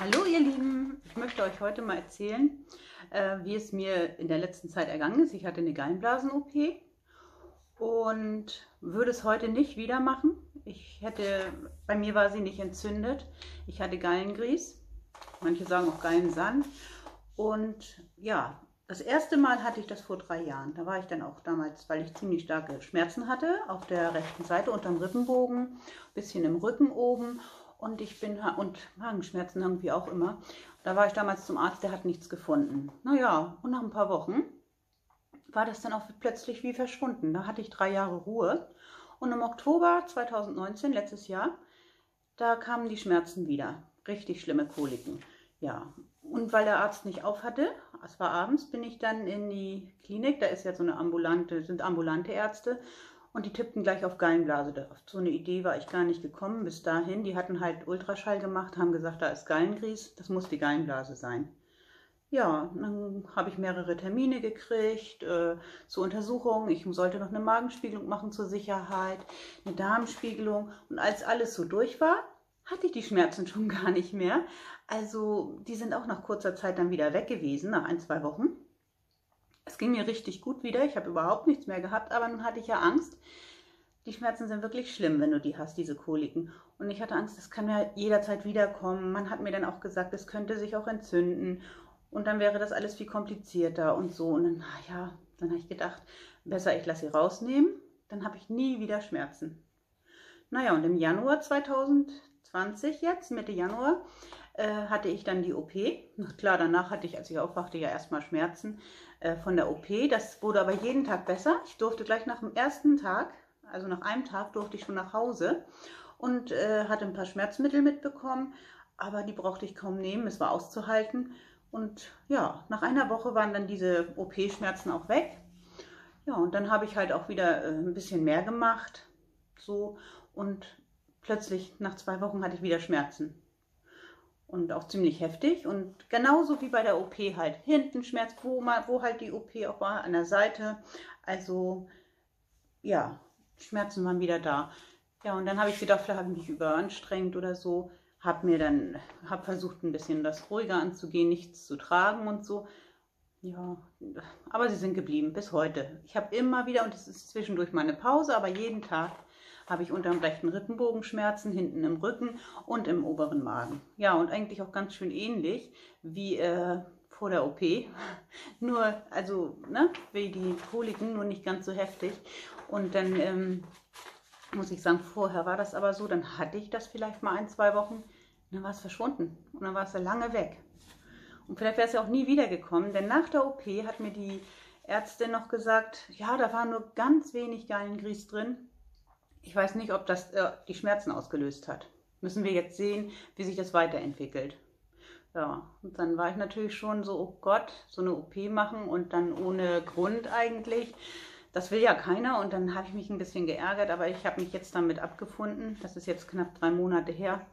Hallo ihr Lieben, ich möchte euch heute mal erzählen, äh, wie es mir in der letzten Zeit ergangen ist. Ich hatte eine Gallenblasen-OP und würde es heute nicht wieder machen. Ich hätte, bei mir war sie nicht entzündet. Ich hatte Gallengries, manche sagen auch Gallensand. Und ja, das erste Mal hatte ich das vor drei Jahren. Da war ich dann auch damals, weil ich ziemlich starke Schmerzen hatte, auf der rechten Seite unterm Rippenbogen, bisschen im Rücken oben und ich bin und Magenschmerzen irgendwie auch immer. Da war ich damals zum Arzt, der hat nichts gefunden. Naja, und nach ein paar Wochen war das dann auch plötzlich wie verschwunden. Da hatte ich drei Jahre Ruhe. Und im Oktober 2019, letztes Jahr, da kamen die Schmerzen wieder. Richtig schlimme Koliken. Ja, und weil der Arzt nicht auf hatte, es war abends, bin ich dann in die Klinik. Da ist ja so eine ambulante, sind ambulante Ärzte. Und die tippten gleich auf Gallenblase. Auf so eine Idee war ich gar nicht gekommen bis dahin. Die hatten halt Ultraschall gemacht, haben gesagt, da ist Gallengries, das muss die Gallenblase sein. Ja, dann habe ich mehrere Termine gekriegt äh, zur Untersuchung. Ich sollte noch eine Magenspiegelung machen zur Sicherheit, eine Darmspiegelung. Und als alles so durch war, hatte ich die Schmerzen schon gar nicht mehr. Also die sind auch nach kurzer Zeit dann wieder weg gewesen, nach ein, zwei Wochen. Es ging mir richtig gut wieder. Ich habe überhaupt nichts mehr gehabt, aber nun hatte ich ja Angst. Die Schmerzen sind wirklich schlimm, wenn du die hast, diese Koliken. Und ich hatte Angst, das kann ja jederzeit wiederkommen. Man hat mir dann auch gesagt, es könnte sich auch entzünden. Und dann wäre das alles viel komplizierter und so. Und dann, naja, dann habe ich gedacht, besser ich lasse sie rausnehmen. Dann habe ich nie wieder Schmerzen. Naja, und im Januar 2020 jetzt, Mitte Januar, äh, hatte ich dann die OP. Klar, danach hatte ich, als ich aufwachte, ja erstmal Schmerzen äh, von der OP. Das wurde aber jeden Tag besser. Ich durfte gleich nach dem ersten Tag, also nach einem Tag, durfte ich schon nach Hause und äh, hatte ein paar Schmerzmittel mitbekommen, aber die brauchte ich kaum nehmen, es war auszuhalten. Und ja, nach einer Woche waren dann diese OP-Schmerzen auch weg. Ja, und dann habe ich halt auch wieder äh, ein bisschen mehr gemacht. So, und plötzlich nach zwei Wochen hatte ich wieder Schmerzen und auch ziemlich heftig und genauso wie bei der OP halt hinten Schmerz, wo, mal, wo halt die OP auch war, an der Seite. Also ja, Schmerzen waren wieder da. Ja, und dann habe ich gedacht, vielleicht habe ich mich überanstrengt oder so. Habe mir dann, habe versucht ein bisschen das ruhiger anzugehen, nichts zu tragen und so. Ja, aber sie sind geblieben bis heute. Ich habe immer wieder, und es ist zwischendurch meine Pause, aber jeden Tag habe ich unter dem rechten Rippenbogen Schmerzen, hinten im Rücken und im oberen Magen. Ja, und eigentlich auch ganz schön ähnlich wie äh, vor der OP. nur, also, ne, wie die Koliken, nur nicht ganz so heftig. Und dann ähm, muss ich sagen, vorher war das aber so, dann hatte ich das vielleicht mal ein, zwei Wochen, dann war es verschwunden und dann war es ja lange weg. Und vielleicht wäre es ja auch nie wiedergekommen, denn nach der OP hat mir die Ärztin noch gesagt, ja, da war nur ganz wenig Gallengrieß drin. Ich weiß nicht, ob das äh, die Schmerzen ausgelöst hat. Müssen wir jetzt sehen, wie sich das weiterentwickelt. Ja, und dann war ich natürlich schon so, oh Gott, so eine OP machen und dann ohne Grund eigentlich. Das will ja keiner und dann habe ich mich ein bisschen geärgert, aber ich habe mich jetzt damit abgefunden. Das ist jetzt knapp drei Monate her,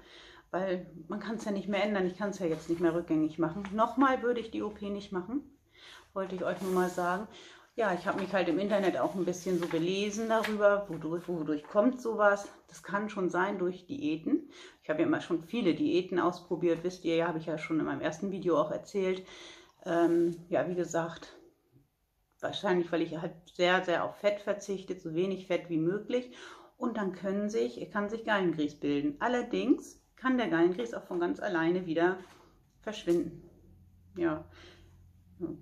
weil man kann es ja nicht mehr ändern. Ich kann es ja jetzt nicht mehr rückgängig machen. Nochmal würde ich die OP nicht machen, wollte ich euch nur mal sagen ja, ich habe mich halt im Internet auch ein bisschen so belesen darüber, wodurch, wodurch kommt sowas. Das kann schon sein durch Diäten. Ich habe ja immer schon viele Diäten ausprobiert, wisst ihr, ja, habe ich ja schon in meinem ersten Video auch erzählt. Ähm, ja, wie gesagt, wahrscheinlich, weil ich halt sehr, sehr auf Fett verzichte, so wenig Fett wie möglich. Und dann können sich, kann sich Gallengrieß bilden. Allerdings kann der Gallengrieß auch von ganz alleine wieder verschwinden. Ja,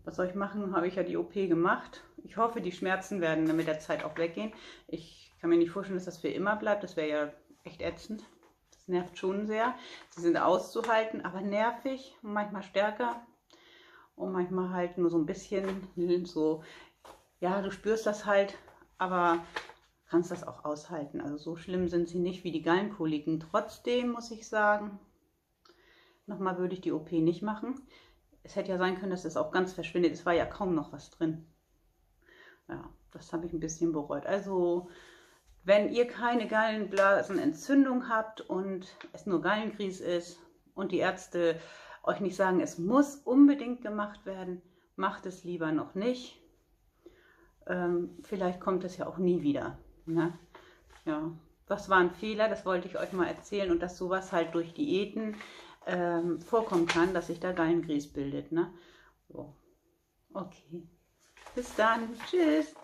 was soll ich machen? Habe ich ja die OP gemacht. Ich hoffe, die Schmerzen werden mit der Zeit auch weggehen. Ich kann mir nicht vorstellen, dass das für immer bleibt. Das wäre ja echt ätzend. Das nervt schon sehr. Sie sind auszuhalten, aber nervig und manchmal stärker. Und manchmal halt nur so ein bisschen so, ja, du spürst das halt, aber kannst das auch aushalten. Also so schlimm sind sie nicht wie die Gallenkoliken. Trotzdem muss ich sagen, nochmal würde ich die OP nicht machen es hätte ja sein können, dass es auch ganz verschwindet. Es war ja kaum noch was drin. Ja, das habe ich ein bisschen bereut. Also, wenn ihr keine Gallenblasenentzündung habt und es nur Gallenkries ist und die Ärzte euch nicht sagen, es muss unbedingt gemacht werden, macht es lieber noch nicht. Ähm, vielleicht kommt es ja auch nie wieder. Ne? Ja, das war ein Fehler, das wollte ich euch mal erzählen und dass sowas halt durch Diäten ähm, vorkommen kann, dass sich da Gallengrieß bildet. Ne? So. Okay. Bis dann. Tschüss.